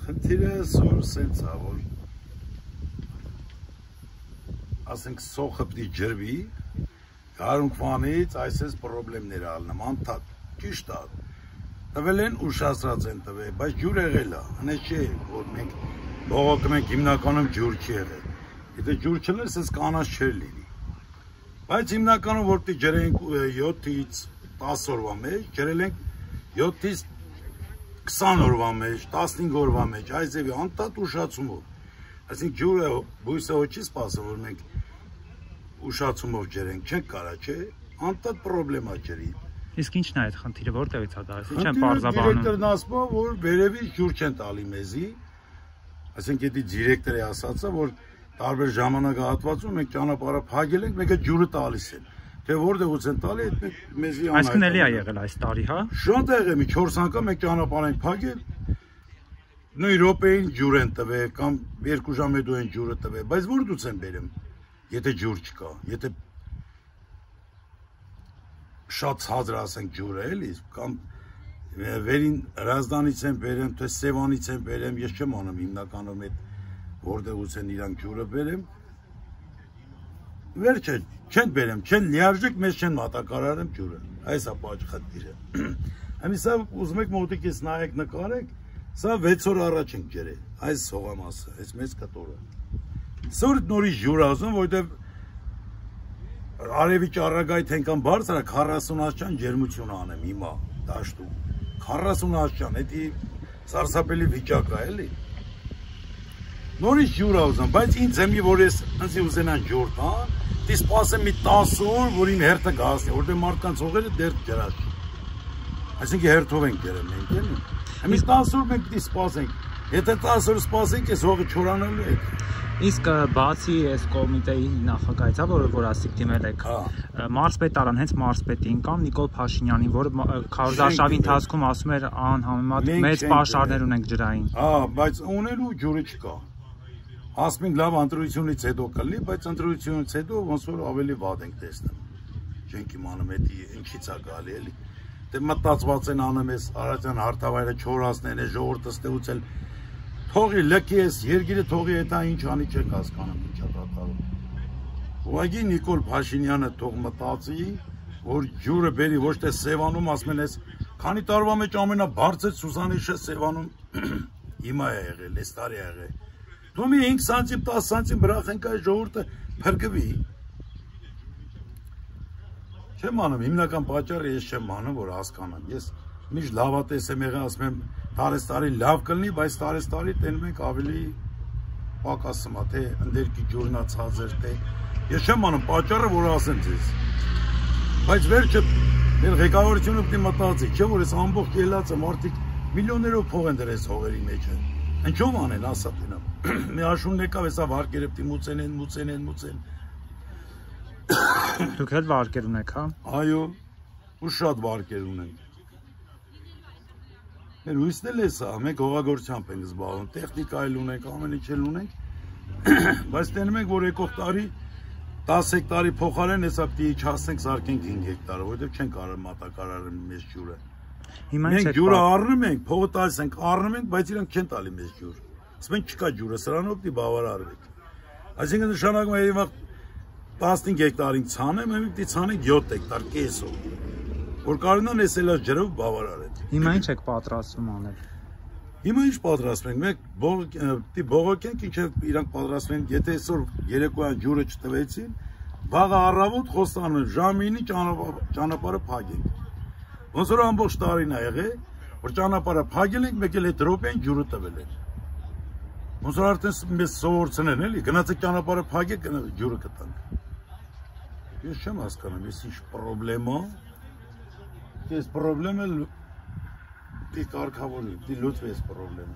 Խնդիրը սոր սենց է, որ ասենք սոխը պիտի ջրվի, գարունքվանից այսպես պրոբլեմներ ալնեմ, անդադ, ճիշտ է, տվել են ուշացրած են տվել, բայց ջուր եղել է, հնե չէ, որ մենք բողոքում ենք հիմնականում ջուր չի եղել, եթե ջուր չլեր, սենց կանաչ չեր լինի, բայց հիմնականում, որ պիտի ջրենք 7-ից 10 օրվա մեջ, ջրել ենք 7-ից 20 օրվա մեջ, 15 օրվա մեջ, այս ձևի անդադ ուշացումով, այսինքն ջուրը բույսը ոչի սպասը, որ մենք ուշացումով ջրենք, չենք կարա, չէ, անտատ պրոբլեմա ջրի։ Իսկ ի՞նչն է այդ խնդիրը, որտեղից է դա, ինչ են բարձաբանում։ Դիրեկտորն ասում է, որ վերևի ջուր չեն տալի մեզի։ Այսինքն դա դիրեկտորի ասածը, որ տարբեր ժամանակահատվածում մենք ճանապարհը փակել ենք, մեկը ջուրը տալիս են։ Թե որտեղից են տալի, այդ մեզի անհայտ։ Այսինքն էլի է եղել այս տարի, հա։ Շատ եղել, մի 4 անգամ մենք ճանապարհ ենք փակել։ Նույն րոպեին ջուր են տվել կամ 2 ժամ հետո են ջուրը տվել, բայց որ դուց են բերում եթե ջուր չկա, եթե շատ ցածր ասենք ջուրը էլի, կամ վերին Ռազդանից են բերեմ, թե Սևանից են բերեմ, ես չեմ անում հիմնականում այդ որտեղից են իրանք ջուրը բերեմ։ Վերջը չեն բերեմ, չեն լիարժեք մեզ չեն մատակարարեմ ջուրը։ Այս է բաճ խնդիրը։ Ամիսա ուզում եք մոտիկից նայեք նկարեք, սա 6 օր առաջ ենք ջրել, այս հողամասը, այս մեծ կտորը։ Սորտ նորից ջուր ասում, որտեվ արևի ճառագայթ ենքան բարձր է 40 աշճան ջերմություն անեմ հիմա դաշտում 40 աշճան էդի սարսափելի վիճակ է էլի նորից ջուր ասում բայց ինձ եմ որ ես ինձ ուզենան ջուր տան դի սպասեմ մի 10 օր որին հերթը գասնի որտեղ մարդկանց հողերը դեռ ջրած այսինքն հերթով են ջրել մենք էլի Հիմա 10 օր մենք դի սպասենք եթե 10 օր սպասենք այս հողը չորանալու է Իսկ բացի այս կոմիտեի նախագահից, որը որ ասիկ դիմել եք, հա։ Մարսպետարան, հենց Մարսպետին կամ Նիկոլ Փաշինյանին, որը քարոզարշավի ընթացքում ասում էր անհամեմատ մեծ պաշարներ ունենք ջրային։ Հա, բայց ունելու ջուրը չկա։ Ասում ենք լավ ընտրությունից հետո կլինի, բայց ընտրությունից հետո ոնց որ ավելի վատ ենք տեսնում։ Չենք իմանում էդի ինչից է գալի էլի։ Դե մտածված են անում էս Արարատյան հարթավայրը չորացնեն, է ժողովուրդը ստեղծել թողի լքի ես երգիրը թողի հետա ինչ անի չեք հասկանում ինչա կատարում։ Ուղղակի Նիկոլ Փաշինյանը թող մտածի, որ ջուրը բերի ոչ թե Սևանում ասում ես, քանի տարվա մեջ ամենաբարձր Սուզանիշը Սևանում հիմա է եղել, այս տարի է եղել։ Մի 5 սանտիմ, 10 սանտիմ բրախենք այս ժողովուրդը փրկվի։ Չեմ անում, հիմնական պատճառը ես չեմ անում, որ հասկանամ։ Ես միշտ լավատես եմ եղել, ասում եմ, տարես տարի լավ կլինի, բայց տարես տարի տենում ենք ավելի պակասում է, թե ընդերքի ջուրնա ցածր, թե ես չեմ անում պատճառը, որ ասեմ ձեզ։ Բայց վերջը մեր ղեկավարությունը պետք է մտածի, չէ՞ որ այս ամբողջ ելածը մարդիկ միլիոններով փող են դրել հողերի մեջ։ Ինչո՞վ անեն, ասա տենա։ Մի աշունն եկավ, հեսա վարկերը պետք է մուծեն, մուծեն, մուծեն։ Դուք էլ վարկեր ունեք, հա։ Այո, ու շատ վարկեր ունենք։ Մեր հույսն էլ է սա, մենք հողագործությամբ ենք զբաղվում, տեխնիկա էլ ունենք, ամեն ինչ էլ ունենք, բայց տենում ենք, որ եկող տարի 10 հեկտարի փոխարեն հեսա պիտի չհասնենք սարքենք 5 հեկտարը, որովհետև չեն կարող մատակարարել մեզ ջուրը։ Հիմա մենք ջուրը առնում ենք, փողը տալիս ենք, առնում ենք, բայց իրանք չեն տալի մեզ ջուր։ Ասում են չկա ջուրը, սրանով պիտի բավարարվեք։ Այսինքն նշանակում է եւ 15 հեկտարին ցանեմ, մենք պիտի ցանենք 7 հեկտար կեսով որ կարողանան այս էլա ջրով բավարարել։ Հիմա ինչ եք պատրաստում անել։ Հիմա ինչ պատրաստում ենք։ Մենք բողոքի բողոքենք, ինչեւ իրանք պատրաստում են, եթե այսօր երեկոյան ջուրը չտվեցին, վաղը առավոտ խոստանում են ժամինի ճանապարհը փակենք։ Ոնց որ ամբողջ տարին ա եղել, որ ճանապարհը փակել ենք, մեկ էլ այդ րոպեն ջուրը տվել էր։ Ոնց որ արդեն մեզ սովորցնեն էլի, գնացեք ճանապարհը փակեք, ջուրը կտանք։ Ես չեմ հասկանում, ես ինչ խնդրեմա։ Ես խնդրեմը դի կարգավորի, դի լուծվի այս խնդրեմը։